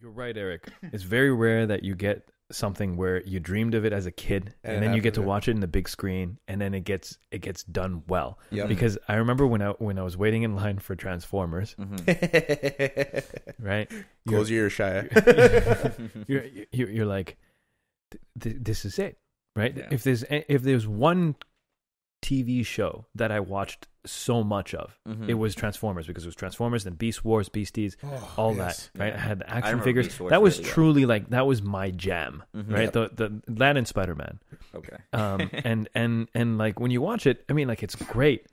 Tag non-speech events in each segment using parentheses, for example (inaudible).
You're right, Eric. It's very rare that you get something where you dreamed of it as a kid and, And then you get to yeah. watch it in the big screen and then it gets it gets done well. Yep. Because I remember when I when I was waiting in line for Transformers, Mm-hmm. (laughs) right? (laughs) Close your ears, Shia. (laughs) You're you're, you're like th- th- this is it, right? Yeah. If there's if there's one TV show that I watched so much of, Mhm. it was Transformers because it was Transformers and Beast Wars, Beasties, Oh, all yes. that, right? Yeah. I had the action figures. That was really well. truly like that was my jam, Mhm. right? Yep. The the that and Spider Man, Okay. (laughs) um, and and and like when you watch it, I mean, like it's great.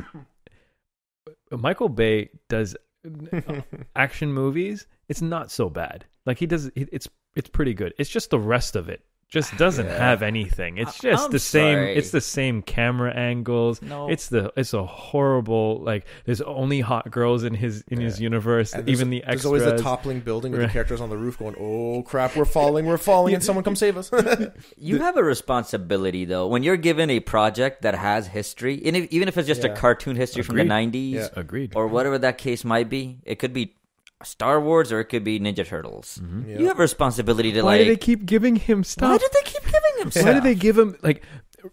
Michael Bay does (laughs) action movies. It's not so bad. Like he does, it- it's it's pretty good. It's just the rest of it just doesn't Yeah. have anything. It's just I'm the same. sorry. It's the same camera angles. No. It's the it's a horrible like. There's only hot girls in his in his universe. And even the There's extras. always the toppling building with Right. the characters on the roof going, "Oh crap, we're falling, we're falling, and someone come save us." (laughs) You have a responsibility though when you're given a project that has history, and if, even if it's just a cartoon history from the '90s Yeah. Agreed. or whatever that case might be. It could be Star Wars or it could be Ninja Turtles. Mm-hmm. Yeah. You have a responsibility to Why like. do they keep giving him stuff? why stuff? did they keep giving him stuff? Why do they give him like?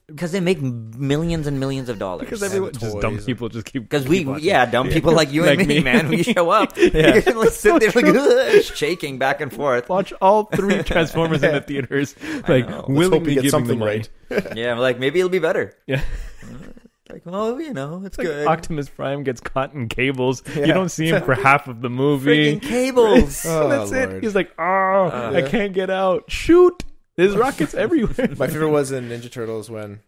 Because they make millions and millions of dollars. Because And everyone the just dumb people just keep. Because we, watching. yeah, dumb people like you Like and me, me. man, we show up. (laughs) Yeah. (laughs) You're gonna sit there like shaking back and forth. watch all three (laughs) Transformers in the theaters, like know. Let's Let's hope willingly we get giving something money. right. Yeah, like maybe it'll be better. Yeah, mm. Like, well, you know, it's like good. Optimus Prime gets caught in cables. Yeah. You don't see him (laughs) for half of the movie. Freaking cables. (laughs) Oh, That's it. He's like, oh, I Yeah. can't get out. Shoot! There's (laughs) rockets everywhere. My favorite was in Ninja Turtles when,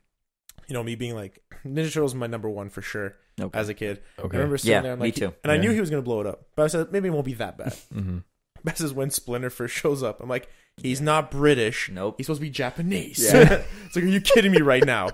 you know, me being like, Ninja Turtles is my number one for sure Okay. as a kid. Okay. I remember sitting Yeah, there and me like, too. and I knew he was gonna blow it up, but I said maybe it won't be that bad. hmm This is when Splinter first shows up. I'm like, he's not British. Nope. He's supposed to be Japanese. Yeah. it's like, are you kidding me right now?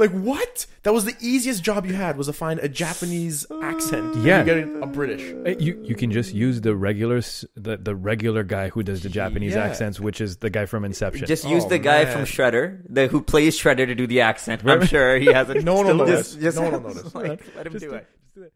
Like what? That was the easiest job you had was to find a Japanese accent. Yeah. you get a British. You you can just use the regular the the regular guy who does the Japanese Yeah. accents, which is the guy from Inception. Just use Oh, the guy man. from Shredder, the who plays Shredder, to do the accent. I'm sure he has a (laughs) No one will notice. (laughs) just No one will notice. (laughs) like, let him Just do do- it. just do it.